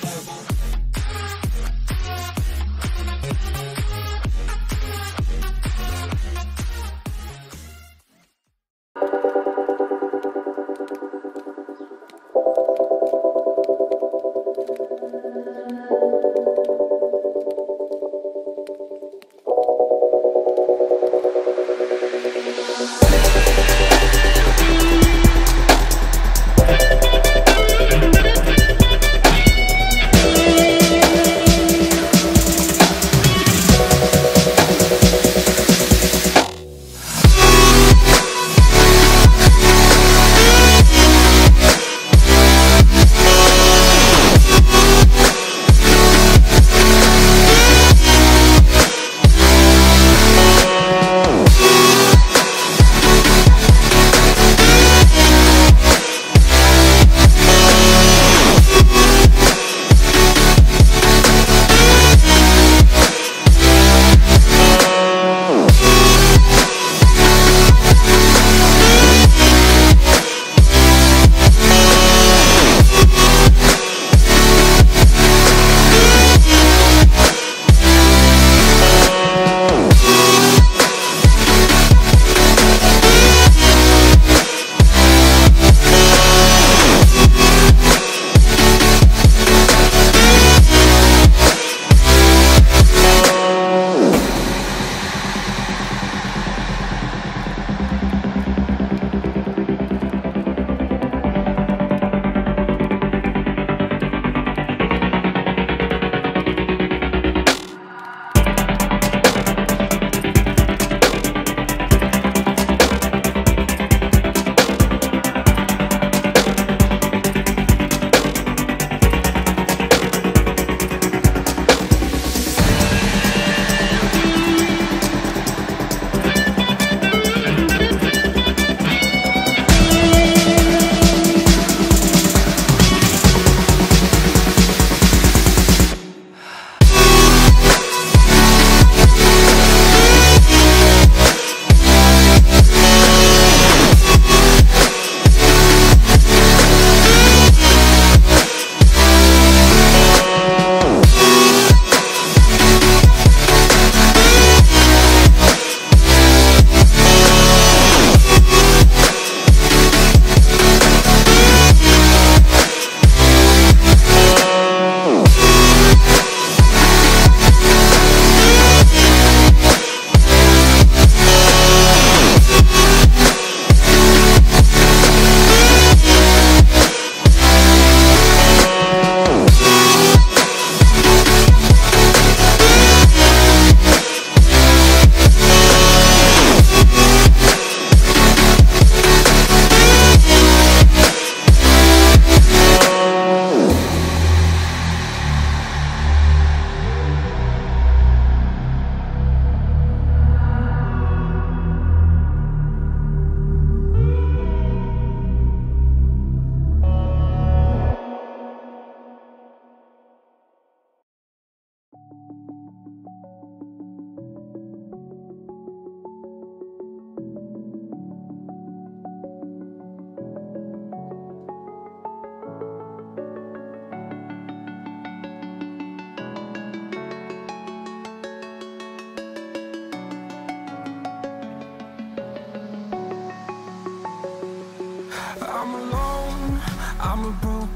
I'm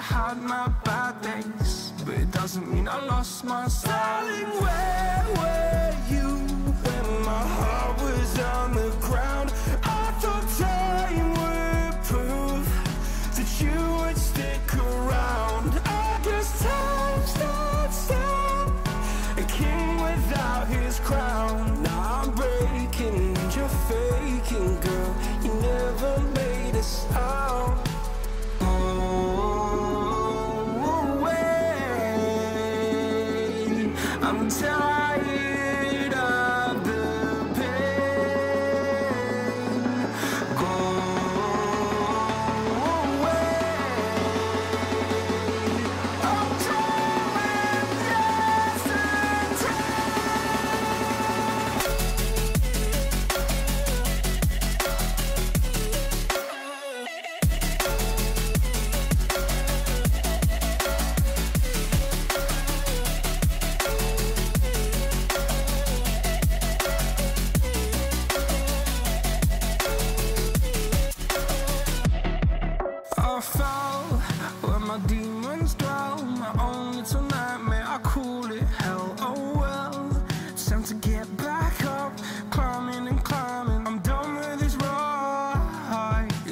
had my bad days, but it doesn't mean I lost my style. Darling, where were you when my heart was on the ground? Wait, I'm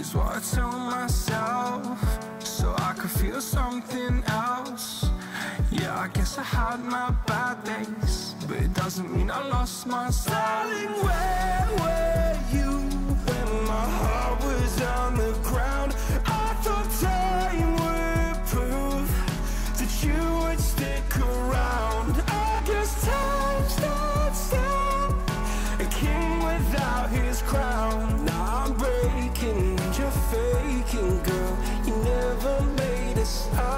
is what I tell myself, so I could feel something else. Yeah, I guess I had my bad days, but it doesn't mean I lost my style. Where were you when my heart was on the ground? us.